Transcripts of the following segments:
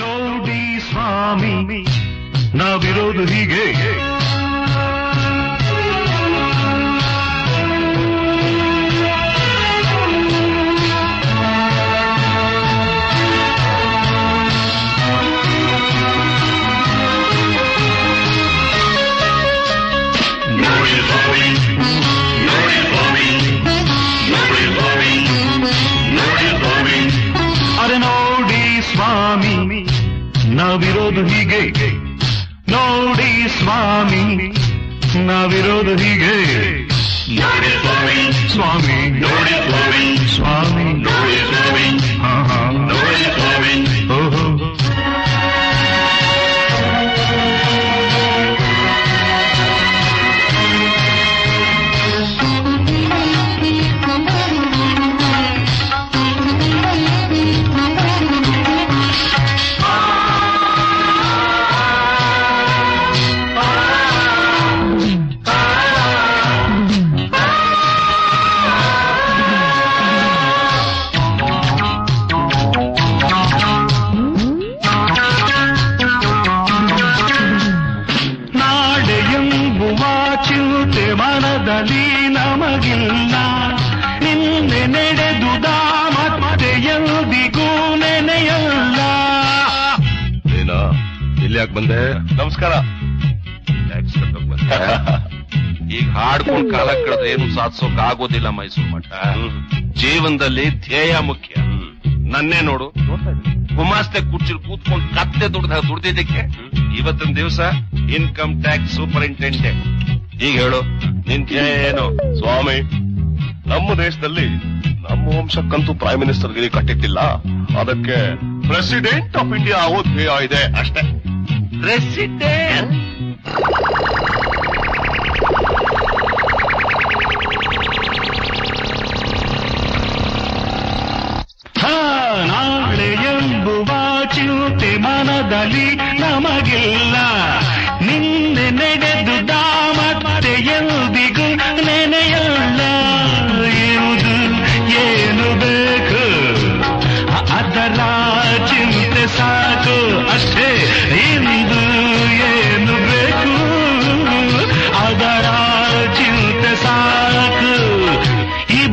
ನೋಡಿ ಸ್ವಾಮಿ ನಾವಿರೋದು ಹೀಗೆ ನಾವಿರೋದು ಹೀಗೆ. ನೋಡಿ ಸ್ವಾಮಿ ನಾವಿರೋದು ಹೀಗೆ. ನಮಗಿಲ್ಲ ನಿನ್ನೆ ನಡೆದುದ ಮತ್ತೆ ಎಂದಿಗೂ ನೆನೆಯಲ್ಲ. ಏನ ಇಲ್ಲಿ ಯಾಕೆ ಬಂದೆ? ನಮಸ್ಕಾರ. ಈಗ ಹಾಡ್ಕೊಂಡ್ ಕಾಲ ಕಳೆದ್ರೆ ಏನು ಸಾಧಿಸೋಕ್ ಆಗೋದಿಲ್ಲ ಮೈಸೂರು ಮಠ. ಜೀವನದಲ್ಲಿ ಧ್ಯೇಯ ಮುಖ್ಯ. ನನ್ನೇ ನೋಡು. ಗುಮಾಸ್ತೆ ಕುರ್ಚಿಲ್ ಕೂತ್ಕೊಂಡು ಕತ್ತೆ ದುಡ್ದ ದುಡ್ದಿದ್ದಕ್ಕೆ ಇವತ್ತಿನ ದಿವಸ ಇನ್ಕಮ್ ಟ್ಯಾಕ್ಸ್ ಸೂಪರಿಂಟೆಂಡೆಂಟ್ ಈಗ ಹೇಳು. ಏನು ಸ್ವಾಮಿ. ನಮ್ಮ ದೇಶದಲ್ಲಿ ನಮ್ಮ ವಂಶಕ್ಕಂತೂ ಪ್ರೈಮ್ ಮಿನಿಸ್ಟರ್ ಗಿರಿ ಕಟ್ಟಿಟ್ಟಿಲ್ಲ. ಅದಕ್ಕೆ ಪ್ರೆಸಿಡೆಂಟ್ ಆಫ್ ಇಂಡಿಯಾ ಆಗೋದು ಇದೆ ಅಷ್ಟೇ. ಪ್ರೆಸಿಡೆಂಟ್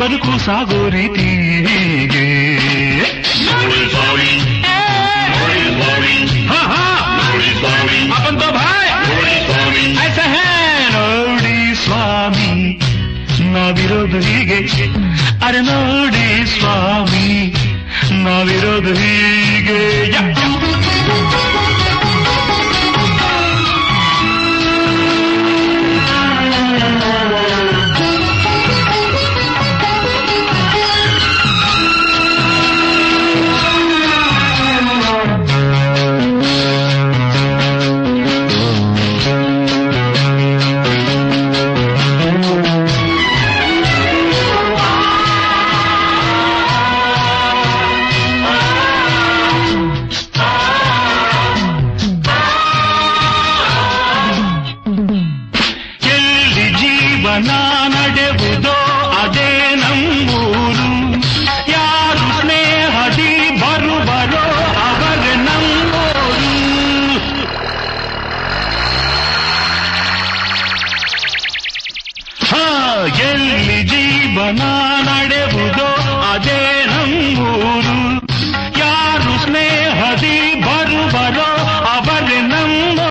ಬದುಕು ಸಾಗೋ ರೀತಿ ಹೀಗೆ हाँ, हाँ। अपन तो भाई ऐसा है ನೋಡಿ ಸ್ವಾಮಿ ನಾವಿರೋದು ಹೀಗೆ ಅರೆ ನೋಡಿ ಸ್ವಾಮಿ ನಾವಿರೋದು ಹೀಗೆ